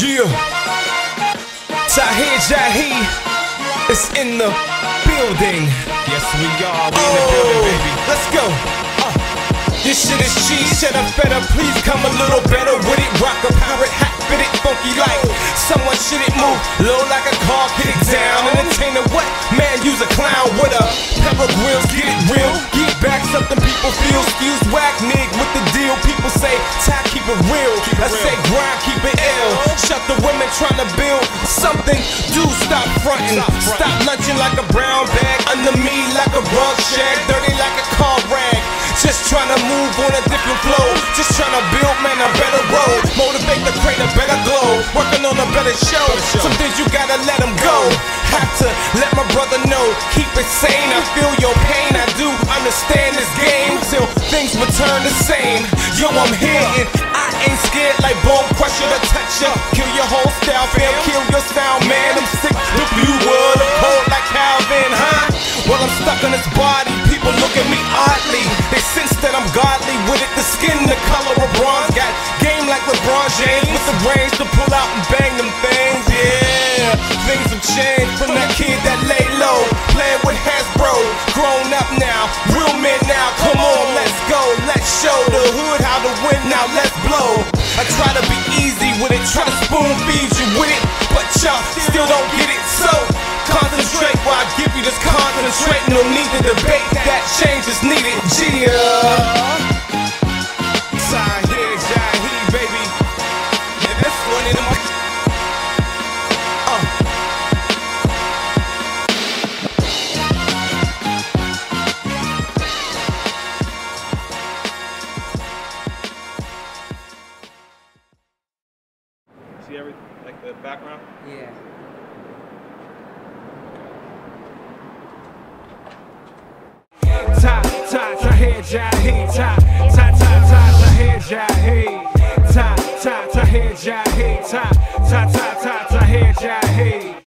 Yeah. Tahir Jahi is in the building. Yes, we are. We in the Oh, building, baby. let's go. Uh, this shit is cheese, cheddar better Please come a little better with it. Rock a pirate hat, fit it funky like someone shit it move. Low like a car, hit it down. Entertainer, what? Man, use a clown with a pepper grills. Get it real. Get back something people feel. Excuse whack nig with the deal. People say, Ty, keep it real. I say grind, keep it ill. Shut the women trying to build something. Do stop fronting. Stop lunching like a brown bag. Under me like a rug shag. Dirty like a car rag. Just trying to move on a different flow. Just trying to build, man, a better road. Motivate the create a better glow. Working on a better show. Some things you gotta let them go. Have to let my brother know. Keep it sane. I feel your pain. I do understand this game till things return the same. Yo, I'm here ain't scared like Bone Crusher to touch ya. Kill your whole style, fam. Kill your sound, man. I'm sick. If you would, I'm cold like Kelvin, huh? Well, I'm stuck on this body. People look at me oddly. They sense that I'm godly with it. The skin, the color of bronze. Got game like LeBron James with the range to pull out and bang them things. Yeah, things have changed from that kid that lay low, playing with I try to be easy with it, try to spoon feed you with it, but y'all still don't get it. So concentrate while I give you this concentrate. No need to debate that change is needed. Gia. See every like the background? Yeah. Ta ta Tahir Jahi ta ta ta ta Tahir Jahi ta ta Tahir Jahi ta ta ta